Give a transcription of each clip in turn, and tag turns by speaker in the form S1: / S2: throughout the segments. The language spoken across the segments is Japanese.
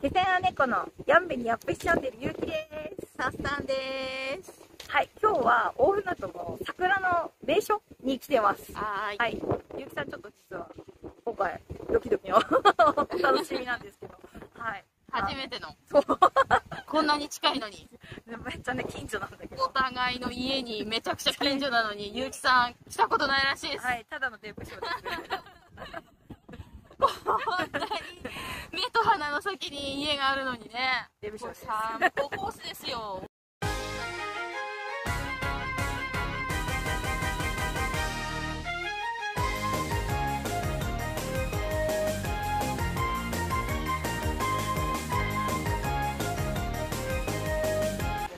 S1: 気仙ア猫のやんべにやっぺしチャンネルゆうきです。
S2: さっさんです。
S1: はい、今日は大船渡の桜の名所に来てます。
S2: はーい。
S1: はい、ゆうきさんちょっと実は今回ドキドキのお 楽しみなんですけど、はい。
S2: 初めての。
S1: そう、
S2: こんなに近いのに。
S1: めっちゃね、近所なんだけ
S2: お
S1: ど。
S2: 互いの家にめちゃくちゃ近所なのに、ゆうきさん来たことないらしいです。
S1: はい、ただのデブショーです。
S2: こんなに目と鼻の先に家があるのにね。
S1: デ。
S2: 散歩コースですよ。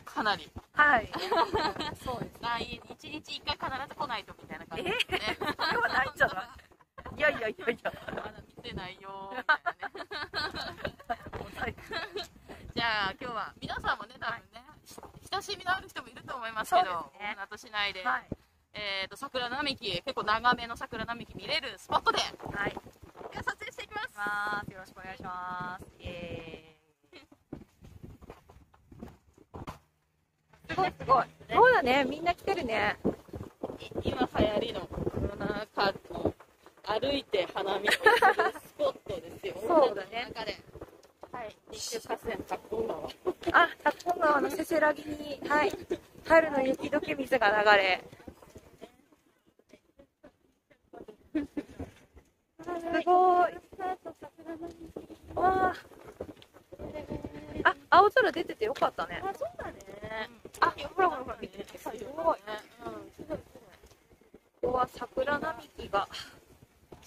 S2: かなり。
S1: はい。そうです。
S2: 来一日一回必ず来ないとみたいな感じ
S1: え
S2: ですね。
S1: それはないんじゃない？いやいやいやいや。
S2: まだ見てないよ みたいなね。
S1: はい
S2: じゃあ今日は皆さんもね多分ね、親しみのある人もいると思いますけど、
S1: ね
S2: 大船渡市内で、
S1: はい。
S2: えー、と桜並木結構長めの桜並木見れるスポットで
S1: はい。
S2: 撮影していきます。
S1: よろしくお願いします。イエーイ。すごいすごい。そうだね、みんな来てるね。
S2: 今流行りのコロナ禍に歩いて花見をするスポットですよ。
S1: そうだね
S2: 中で。はい、日中河川タコ川。
S1: あ、タコ川のせせらぎに、はい、春の雪解け水が流れ。すごい。わあ。あ、青空出ててよかったね。
S2: あ、そうだね。
S1: あ、ほらほらほら、見てて、す
S2: す
S1: ごい。
S2: うん、すごい。
S1: ここは桜並木が。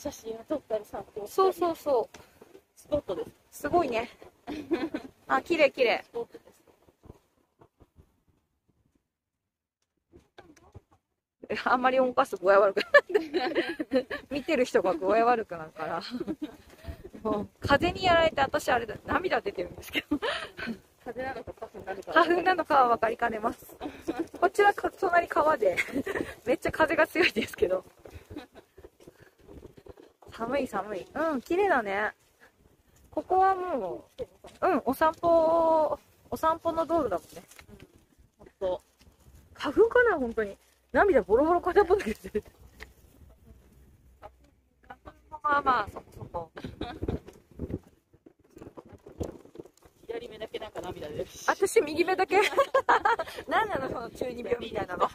S2: 写真を撮ったり散歩
S1: そうそうそう。
S2: スポットです。
S1: すごいね。あ、綺麗綺麗。
S2: スポットです。
S1: あんまり音化すと具合悪くなる。見てる人が具合悪くなるから。風にやられて私あれだ、涙出てるんですけど。
S2: 風なのか花粉なのか。
S1: 花粉なのかは分かりかねます。こちらか隣川で、めっちゃ風が強いですけど。寒い寒い。うん、綺麗だね。ここはもう、うん、お散歩、お散歩の道路だもんね。
S2: ほんと。
S1: 花粉かな、本当に。涙ボロボロ片っぽだけど。まあまあ、そこそこ。
S2: 左目だけなんか涙出るし。
S1: 私、右目だけ何なの、その中二病みたいなの。
S2: 一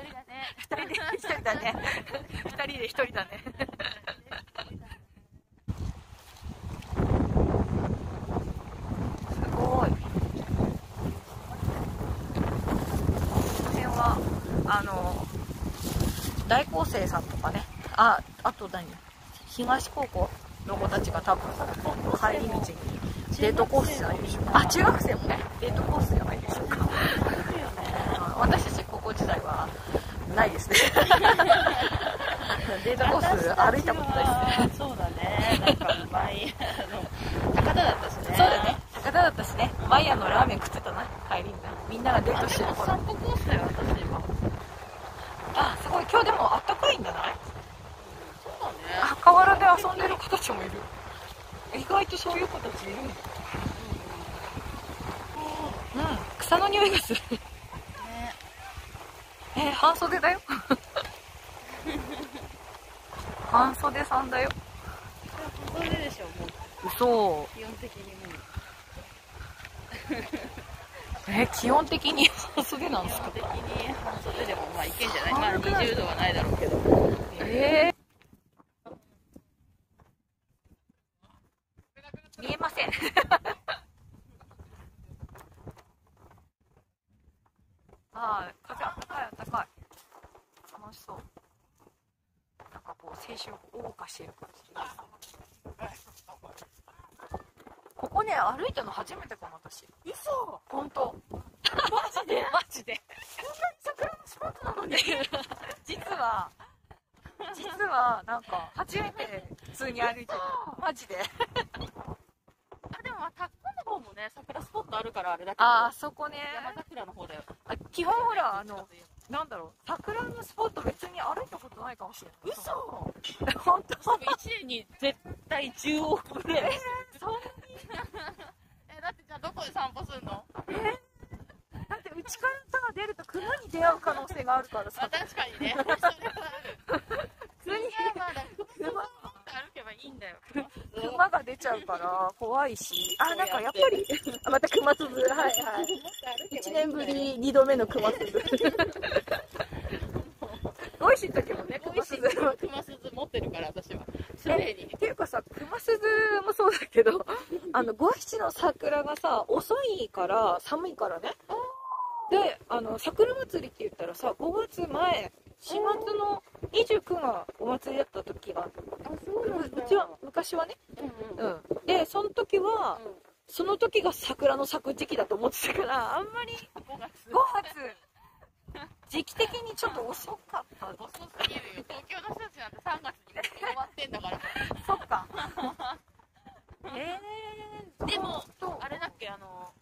S2: 人だね。
S1: 二人で一人だね。二人で一人だね。すごい。この辺は、あの、大高生さんとかね、あ、あと何？東高校の子たちが多分、帰り道にデートコースじゃないでしょうか。あ、中学生もね、デートコースじゃないでしょうか。私たち高校時代はないですね。デートコース歩いたことないですね。
S2: そうだね。なんか前、あの、高田だったしね。
S1: そうだね。高田だったしね。マイヤーのラーメン食ってたな、帰りにな。みんながデートしてる頃。
S2: 散歩コースだよ、私今。
S1: あ、すごい。今日でもあったかいんじゃない
S2: そうだね。
S1: あ、河原で遊んでる子たちもいる。意外とそういう子たちいるんだ。うん。草の匂いがする。
S2: ね。
S1: えー半袖だよ。半袖さんだよ。
S2: 本当でしょ、もう。
S1: 嘘。
S2: 基本的にもう。
S1: えー基本的に半袖なんですか？
S2: 基本的に半袖でもまあいけんじゃない？まあ20度はないだろうけど。
S1: えー、見えません。ああ、風あったかいあったかい。楽しそう。なんかこう、青春を謳歌してる感じです。ここね、歩いたの初めてかも、私。嘘本当。マジで？マジで。こんなに桜のスポットなのに？実は、実は、なんか、初めて普通に歩いてる。マジで。
S2: あ、でもまあ、タッコの方もね、桜スポットあるからあれだけど。
S1: ああ、そこね。
S2: 山桜の方だよ。
S1: あ基本ほら、あの、なんだろう、桜のスポット別に歩いたことないかもしれない。
S2: 嘘
S1: 本当
S2: 多分1年に絶対10往復ぐらい。
S1: すん
S2: の？え？
S1: だってうちからさ出るとクマに出会う可能性があるからさ、まあ、
S2: 確かにね。それはある。
S1: に
S2: まだクマ歩けばいいんだよ。
S1: クマが出ちゃうから怖いし。あなんかやっぱりまたクマ粒はいはい。1年ぶり2度目のクマごい知ったけどね熊鈴
S2: 熊鈴持ってるから私は。すでに
S1: っていうかさ熊鈴もそうだけど あの五七の桜がさ遅いから寒いからね。であの桜祭りって言ったらさ5月前4月の29がお祭りだった時があ
S2: う
S1: ちは昔はね。
S2: うんうん
S1: うん。でその時は
S2: うん。
S1: その時が桜の咲く時期だと思ってたからあんまり
S2: 5月。
S1: 5月時期的にちょっと遅かった。
S2: 遅すぎるよ。東京の人たちなんて3月に終わってんだから。
S1: そっか。えー、
S2: でもあれだっけあの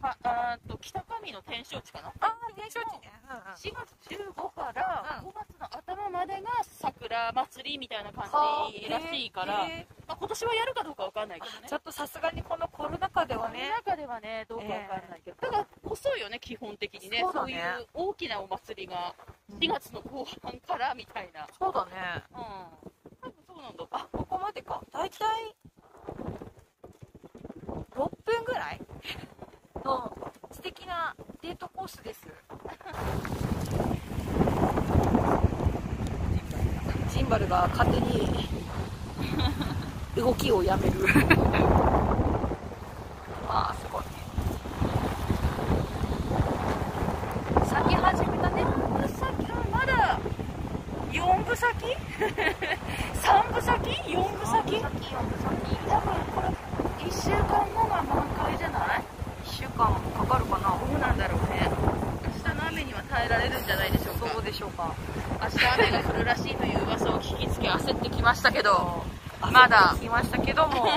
S2: はあーと北上の天正地かな？
S1: ああ伝承地ね。うんうん。
S2: 4月15から
S1: うん。
S2: 5月の頭までが桜祭りみたいな感じらしいから、
S1: え
S2: まあ、今年はやるかどうかわかんないけどね。
S1: ーちょっとさすがにこのコロナ禍では
S2: この
S1: ね
S2: 中ではねどうかわかんないけど、ただ遅いよね基本的にね。
S1: そうだね。
S2: いう大きなお祭りが4月の後半からみたいな。
S1: そうだね。
S2: うん。多分そうなんだ。
S1: あここまでか。大体6分ぐらい？の素敵なデートコースです。ジンバルが勝手に 動きをやめるあーすごいね咲き始めたね
S2: 先はまだ4分先3分先4分先多分これ1週間後が満開じゃない
S1: 1週間かかるかな
S2: どうなんだろうね明日の雨には耐えられるんじゃないでしょうか
S1: そうでしょうか
S2: 明日雨が降るらしいという噂を聞きつけ焦ってきましたけどまだ。
S1: 来ましたけども。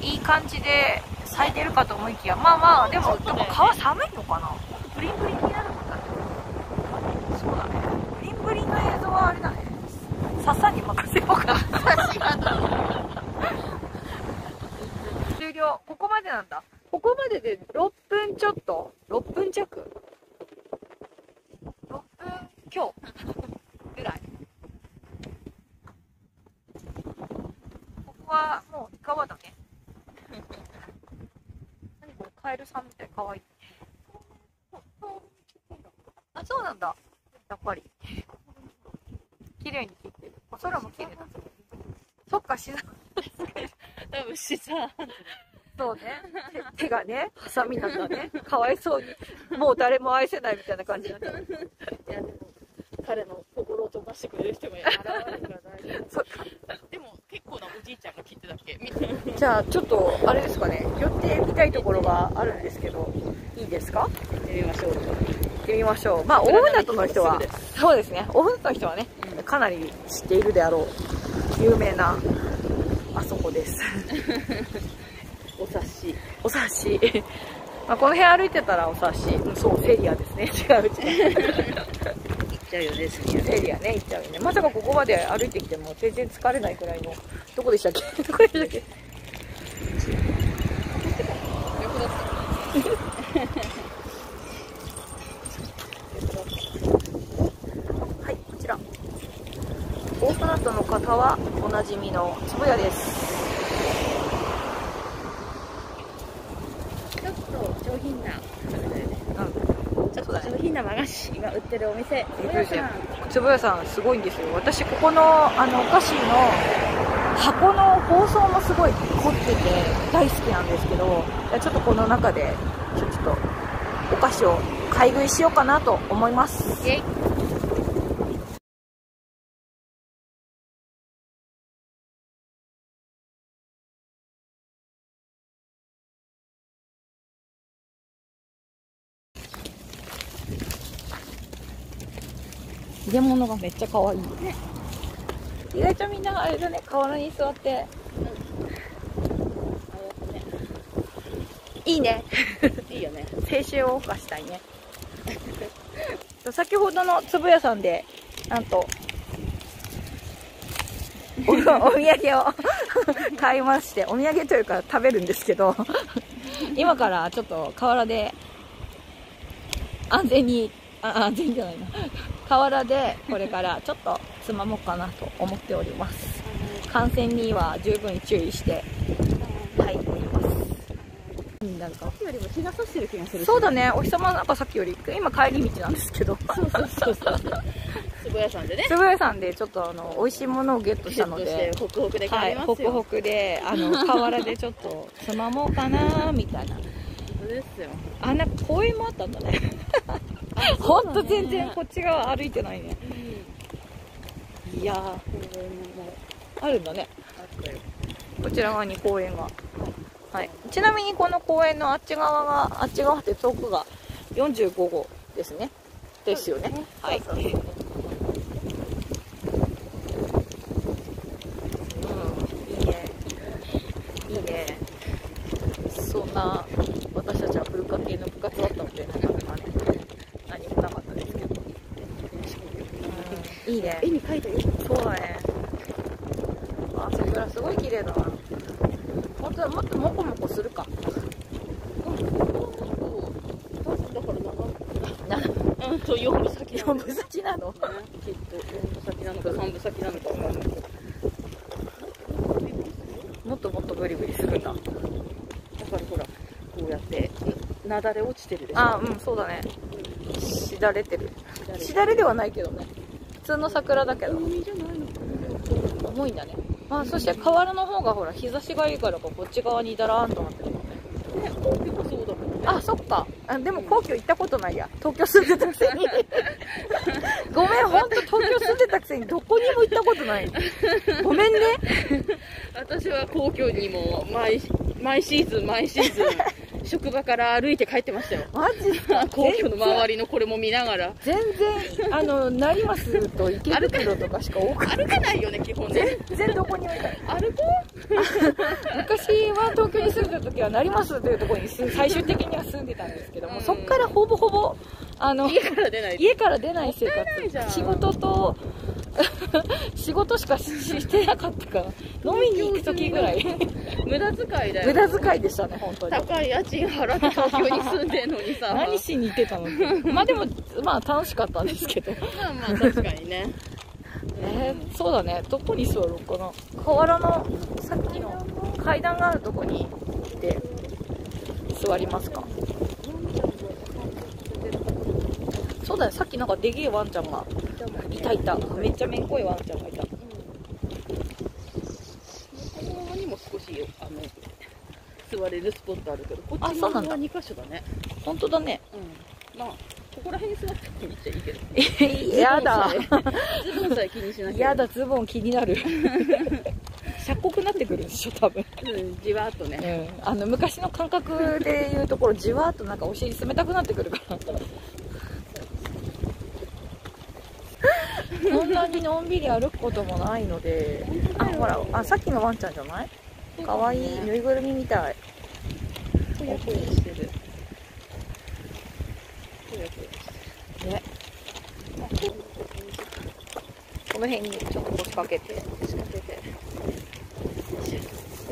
S1: いい感じで咲いてるかと思いきやまあまあでもでも川寒いのかな。ブリンブリンになるもんだってそうだね。ブリンブリンの映像はあれだね。笹に任せようか。な。終了。ここまでなんだ？ここまでで6分ちょっと？6分弱？6分今日ぐらいここはもう川だね何これカエルさんみたい。かわいいあそうなんだ。やっぱり。綺麗に切ってる。お空も綺麗だ。そっかし
S2: 多分資産
S1: そうね。手手がねハサミなんだね。かわいそうに。もう誰も愛せないみたいな感じになってる
S2: いやでも彼の心を飛ばしてくれる人が現れるから大丈
S1: そっか。
S2: 夫でも結構なおじいちゃんが切ってたっけ？みたいな
S1: じゃあちょっとあれですかね寄ってみたいところがあるんですけどいいですか？
S2: 行ってみましょう。
S1: 行ってみましょう。まあ大船渡の人はそうですね。大船渡の人はねかなり知っているであろう有名なあそこです。
S2: お察し。
S1: お察し。まあこの辺歩いてたらお察し。うんそうセリアですね。違う違う。
S2: 行っちゃうよね好きや
S1: セリアね行っちゃうよね。まさかここまで歩いてきても全然疲れないくらいのどこでしたっけ？どこでしたっけ
S2: 横だった
S1: はいこちら。大船渡の方はおなじみのつぶやです。
S2: ちょっと上品な
S1: うん。
S2: ちょっと上品な和菓子が売ってるお店。
S1: つぶやさんすごいんですよ。私ここのあのお菓子の箱の包装もすごい凝ってて大好きなんですけどちょっとこの中でちょっとお菓子を買い食いしようかなと思います。
S2: イェイ。
S1: 入れ物がめっちゃ可愛い意外とみんなあれだね河原に座って。いいね。
S2: いいよね。
S1: 青春を謳歌したいね。先ほどのつぶやさんでなんとおお土産を 買いましてお土産というか食べるんですけど今からちょっと河原で安全にああ全然じゃないな。河原でこれからちょっとつまもうかなと思っております。感染には十分注意してはいおります。なんか
S2: よりも日が差してる気がする
S1: そうだね。お日様なんかさっきより今帰り道なんですけど。
S2: そうそうそうそう。つぶやさんでね
S1: つぶやさんでちょっとあの美味しいものをゲットしたので。
S2: ホクホクで帰
S1: はい、
S2: りますよ、
S1: ホクホクであの河原でちょっとつまもうかなみたいな。
S2: ですよ。
S1: あなんか公園もあったんだね。ほんと全然こっち側歩いてないねいやーあるんだねこちら側に公園が。はい。ちなみにこの公園のあっち側があっち側って遠くが45号ですね。ですよね。はい。
S2: そうそうそう
S1: うんいいねいいねそんな私たちは風化系の部活だったのでなかなかね何もなかったですけど、うん、いいね
S2: 絵に描いたよ
S1: そうだねあ桜すごい綺麗だな本当はもっとモコモコするか。
S2: うん。と4部先
S1: 四分咲きなの。
S2: きっと4部先なのか3部先なのか分かんないけど
S1: もっともっとブリブリするんだ
S2: だからほらこうやってなだれ落ちてるでしょ
S1: あうんそうだねしだれてるしだれではないけどね普通の桜だけど重いんだねあそして河原の方がほら日差しがいいからこっち側にだらーんとなってるもんね。
S2: ね皇居もそうだもんね。
S1: あそっか。あでも皇居行ったことないや。東京住んでたくせに。ごめんほんと東京住んでたくせにどこにも行ったことない。ごめんね。
S2: 私は皇居にも毎毎シーズン毎シーズン職場から歩いて帰ってましたよ。
S1: マジか？
S2: 皇居の周りのこれも見ながら。
S1: 全然あの成増と池袋とかしか多く
S2: 歩かないよね基本ね。
S1: 全然どこにも行かない。
S2: 歩こ
S1: 昔は東京に住んでた時は成増というところに住最終的には住んでたんですけども、
S2: うん。
S1: そっからほぼほぼあの
S2: う家から出ない
S1: 家から出ない生活。仕事と 仕事しかししてなかったから飲みに行く時ぐらい。
S2: 無駄遣いだよ。
S1: 無駄遣いでしたね本当に。
S2: 高い家賃払って東京に住んでんのにさ。
S1: 何しに行ってたのまあでもまあ楽しかったんですけど。
S2: まあまあ確かにね。
S1: えー、そうだね。どこに座ろうかな。河原のさっきの階段があるとこに行って座りますか。そうだよ。さっきなんかでげえワンちゃんがいたい。ためっちゃめんこいワンちゃんがいた。
S2: このままにも少しあの座れるスポットあるけどこっち側は2箇所だ。ね
S1: 本当だね。
S2: うん。まあここら辺に座ってもいいっちゃいいけど。
S1: やだ。
S2: ズボンさえ気にしなきゃ。
S1: やだズボン気になる。しゃっこくなってくる。でしょ多分。
S2: うんじわっとね。
S1: うん、あの昔の感覚でいうところじわっとなんかお尻冷たくなってくるからこんなにのんびり歩くこともないのであほらあさっきのワンちゃんじゃない？かわいいぬいぐるみみたい。
S2: ふやふやしてるふやふや
S1: ね。この辺にちょっと腰掛けて。
S2: 仕掛けて。
S1: よ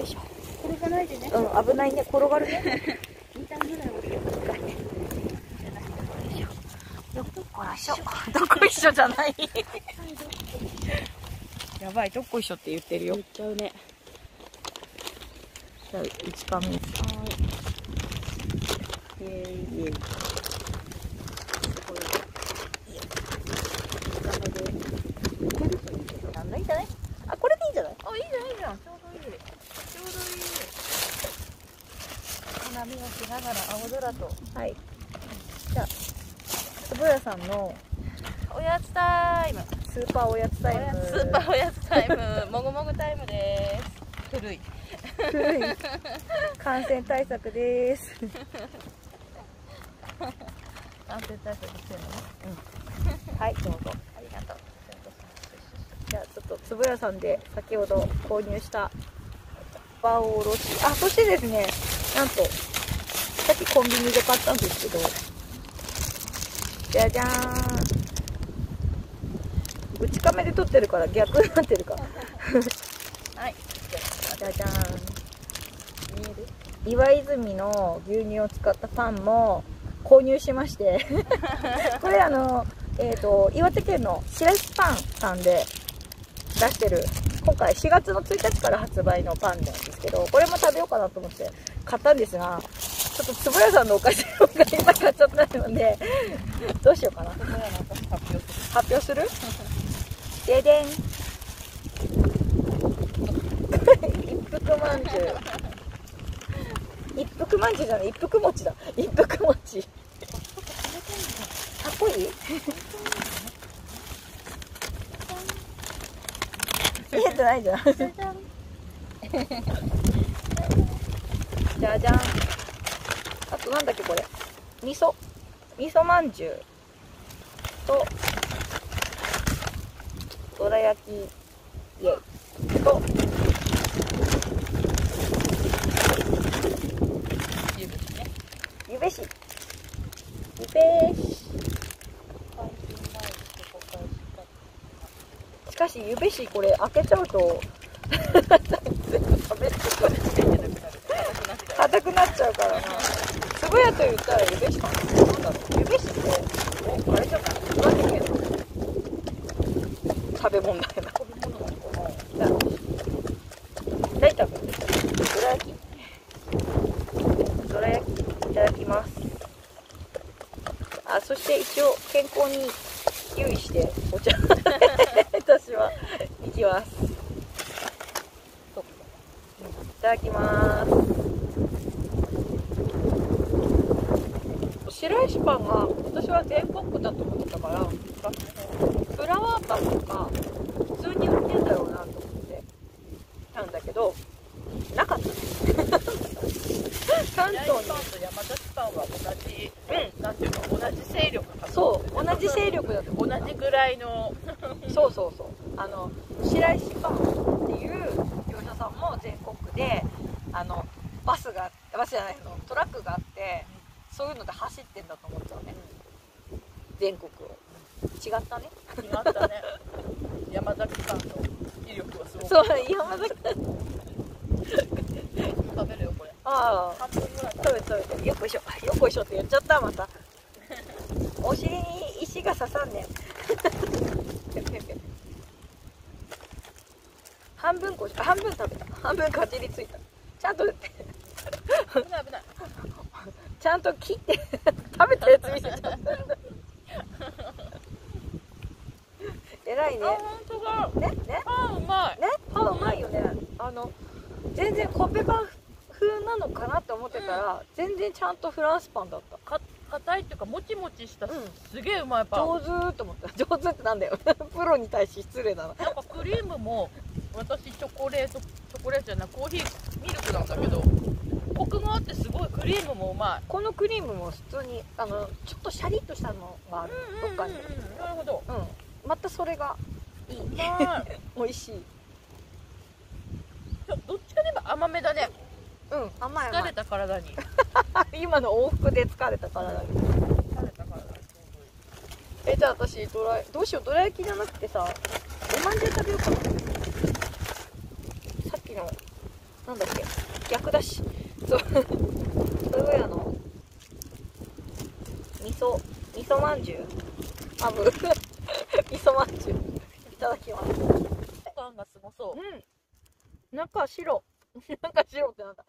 S1: いしょ。
S2: 転がないでね
S1: うん危ないね。転がるね
S2: 2段ぐらい降りる
S1: どこいしょどこ一緒じゃない。やばいどこ一緒って言ってるよ。
S2: 言っちゃうね
S1: じゃあ1カメです
S2: イエーイイエーイ
S1: なんだいいんじゃない。あこれでいいんじゃない
S2: あいい。じゃんいい。じゃんちょうどいい。ちょうどいい。
S1: 花見をしながら青空と。はい。じゃあつぶやさんの
S2: おやつタイム。
S1: スーパーおやつタイム。
S2: スーパーおやつタイム。もぐもぐタイムです。古い。
S1: 古い。感染対策です。
S2: 安全対策してるの？ね
S1: はいどうぞ。
S2: ありがとう。
S1: じゃあちょっとつぶやさんで先ほど購入したバオおろしあそしてですねなんとさっきコンビニで買ったんですけどじゃじゃーん。内カメで撮ってるから逆になってるから。
S2: はい。
S1: じゃじゃーん。
S2: 見える
S1: 岩泉の牛乳を使ったパンも購入しまして。これあのえっ、と岩手県の白石パンさんで出してる今回4月の1日から発売のパンなんですけどこれも食べようかなと思って買ったんですがちょっとつぶやさんのお菓子の方が今買っちゃったのでどうしようかな。
S2: そこやなん発表する？
S1: 発表するででん。一服まんじゅう一服まんじゅうじゃない一服餅だ。一服餅。かっこいい？見えてないじゃん
S2: じゃじゃん。
S1: じゃじゃん。あとなんだっけこれ。味噌。味噌まんじゅう。とどら焼き。イエイとゆべしゆべし
S2: しか
S1: しかしゆべしこれ開けちゃうと 全部食べる
S2: くな
S1: っちゃうからな。つぶやと言ったらゆべしかななんだろうゆべしってえあれじゃない。岩手県の食べ物だよな
S2: 食べ物なのかな
S1: じゃあ大食べどら焼きどら焼きいただきますあそして一応健康に用意してお茶私は行きますいただきます白石パンが私は全国区だと思ってたからフラワーパンとか普通に売ってんだろうなと思ってたんだけどなかった。ね関東に
S2: パンと山崎パンは同じ、なんていうの同じ勢力か
S1: そう同じ勢力だと思
S2: 同じぐらいの。
S1: そうそうそう。あの白石パンっていう業者さんも全国区であのバスがバスじゃないのトラックがあってそういうので走ってんだと思っちゃうね。全国を。違ったね。
S2: 違ったね。山崎パンの威力はすごく。
S1: そう山崎
S2: 食べるよこれ。
S1: ああ。食べて食べてよっこいしょ。よっこいしょって言っちゃったまた。お尻に石が刺さんねん。半分こし半分食べた。半分かじりついた。ちゃんと
S2: 危ない危ない
S1: ちゃんと切って 食べたやつ見せちゃった。偉いね。
S2: あ本当だ。
S1: ねね？
S2: パンうまい
S1: ね。パンうまいよね。あの全然コッペパン風なのかなって思ってたら、全然ちゃんとフランスパンだった。
S2: か硬いっていうかもちもちした、
S1: うん。
S2: すげえうまいパン。
S1: 上手と思った。上手ってなんだよ。プロに対し失礼だな。
S2: なんかクリームも私チョコレートチョコレートじゃないコーヒーミルクなんだけどコクがあってすごいクリームもうまい。
S1: このクリームも普通にあのちょっとシャリッとしたのがあるどっかに
S2: うんうんうん。なるほど。
S1: うん。またそれがいい。美味しい。
S2: どっちかでも甘めだね。
S1: うん甘い甘い。
S2: 疲れた体に。
S1: 今の往復で疲れたからだけど
S2: 疲れた体に
S1: えじゃあ私どらどうしよう。どら焼きじゃなくてさおまんじゅう食べようかな。さっきのなんだっけ？逆だしそう。それやの。味噌。味噌まんじゅう。あぶ 味噌まんじゅう。いただきます。
S2: パンがすごそう。
S1: うん。中白。中白ってなんだ。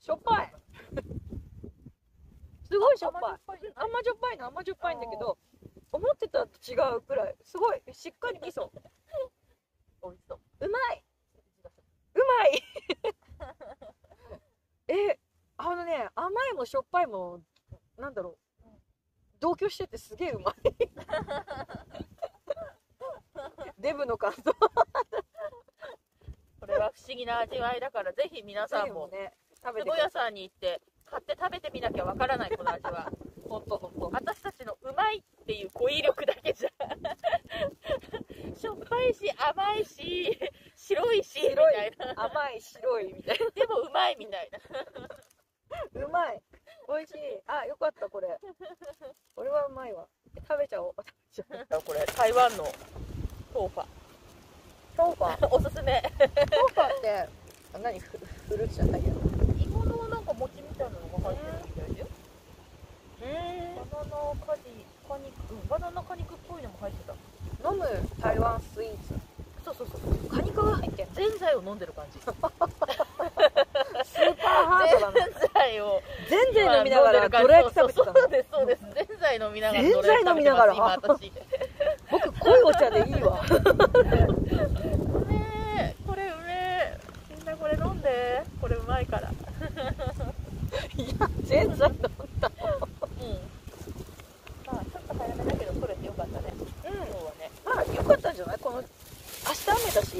S1: しょっぱい。すごいしょっぱい。
S2: 甘じょっぱい
S1: うん甘じょっぱいの甘じょっぱいんだけど思ってたと違うくらい。すごいしっかり味噌。
S2: 美味しそう。
S1: うまい。うまいえあのね甘いもしょっぱいもなんだろう。同居しててすげえうまい。デブの感想。
S2: これは不思議な味わいだからぜひ皆さんも。
S1: ね食べ
S2: つ
S1: て
S2: ぼ屋さんに行って買って食べてみなきゃわからないこの味は
S1: ほんとほんと
S2: 私たちのうまいっていう語彙力だけじゃ。しょっぱいし甘いし白いしみたいな。
S1: 甘い白いみたい
S2: でもうまいみたいな。
S1: なうまい。美味しい。あよかったこれ。これはうまいわ。食べちゃおう。食べちゃおう
S2: これ台湾のトーファ
S1: トーファー
S2: おすすめ。
S1: トーファーってあ何？フフルーツじゃないけど
S2: 芋のなんか餅みたいなのが入ってるみたいだよバナナ果実果肉うんバナナ果肉っぽいのも入ってた。
S1: 飲む台湾スイーツ。
S2: そうそうそう
S1: 果肉が入って
S2: ぜんざいを飲んでる感じ。
S1: スーパーハードだな
S2: ぜんざいを
S1: 全然飲みながらどら焼き食べてたの。
S2: そうですそうです。ぜんざい飲みながら
S1: ぜんざい飲みながら。
S2: どら焼き食べて
S1: 僕濃いお茶でいいわ
S2: ます今私うめえこれうめえみんなこれ飲んでこれうまいから
S1: いや全然飲んだ
S2: うんまあちょっと早めだけど取れてよかったね
S1: うん
S2: 今日はね
S1: まあよかったんじゃないこの明日雨だし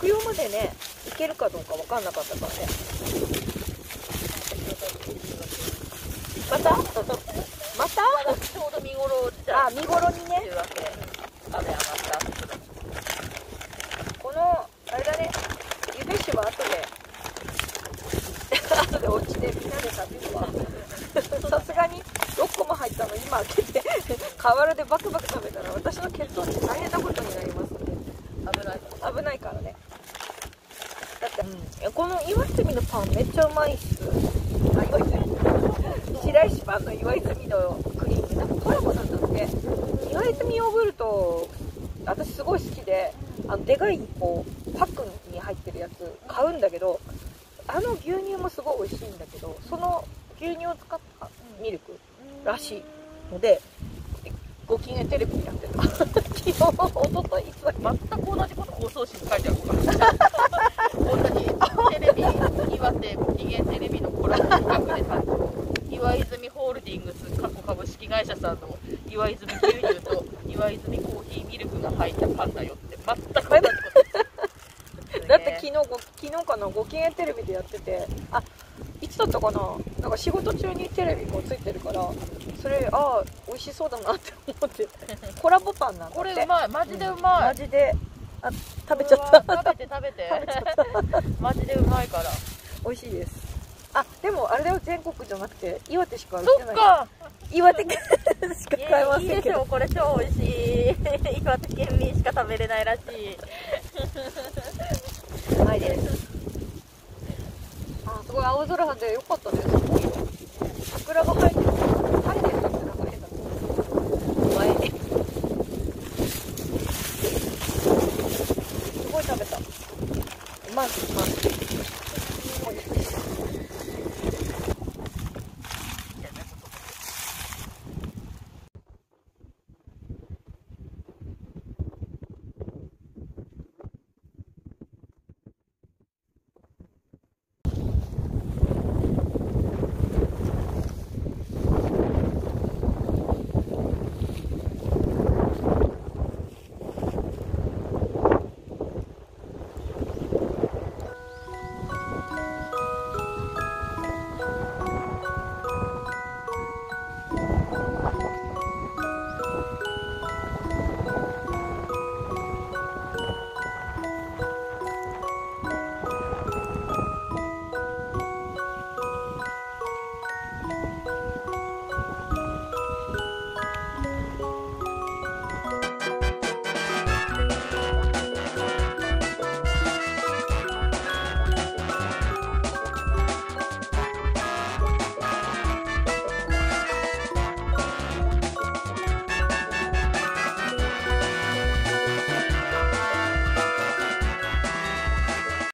S1: 木曜までね行けるかどうか分かんなかったからねまたまた
S2: まだちょうど見頃じゃ
S1: あ見頃にね
S2: というわけで雨上がった
S1: このあれだねゆべしは後で。後でお家でみんなで食べるわさすがに6個も入ったの今開けて河原でバクバク食べたら私の血糖値大変なことになりますので
S2: 危ない
S1: 危ないからね。だって、うん、この岩泉のパンめっちゃうまいっす。あ岩泉。白石パンの岩泉のクリーム。なんかコラボなんだって岩泉ヨーグルト私すごい好きであのでかいこうパックに入ってるやつ買うんだけどあの牛乳もすごい美味しいんだけどその牛乳を使ったミルクらしいのでご機嫌テレビでやってた。昨日おとといいつだ
S2: 全く同じこと放送紙に書いてあるから同じテレビ岩手ご機嫌テレビのコラボ企画でさ岩泉ホールディングス過去株式会社さんの岩泉牛乳と岩泉コーヒーミルクが入ったパンだよって全く同じこと
S1: だって昨日ご昨日かなご機嫌テレビでやっててあいつだったかななんか仕事中にテレビもついてるからそれああ美味しそうだなって思って。コラボパンなんだ
S2: これうまい。マジでうまい、
S1: マジで。あ食べちゃった。
S2: 食べて食べて。
S1: 食べちゃった。
S2: マジでうまいから。
S1: 美味しいです。あでもあれだよ。全国じゃなくて岩手しか売ってない。
S2: そっか。
S1: 岩手県しか
S2: い
S1: 買えま
S2: やいいでし
S1: せんけど
S2: ょこれ超美味しい。岩手県民しか食べれないらしい。
S1: ないです。あすごい。青空でよかったねす。ごいよ桜が生えて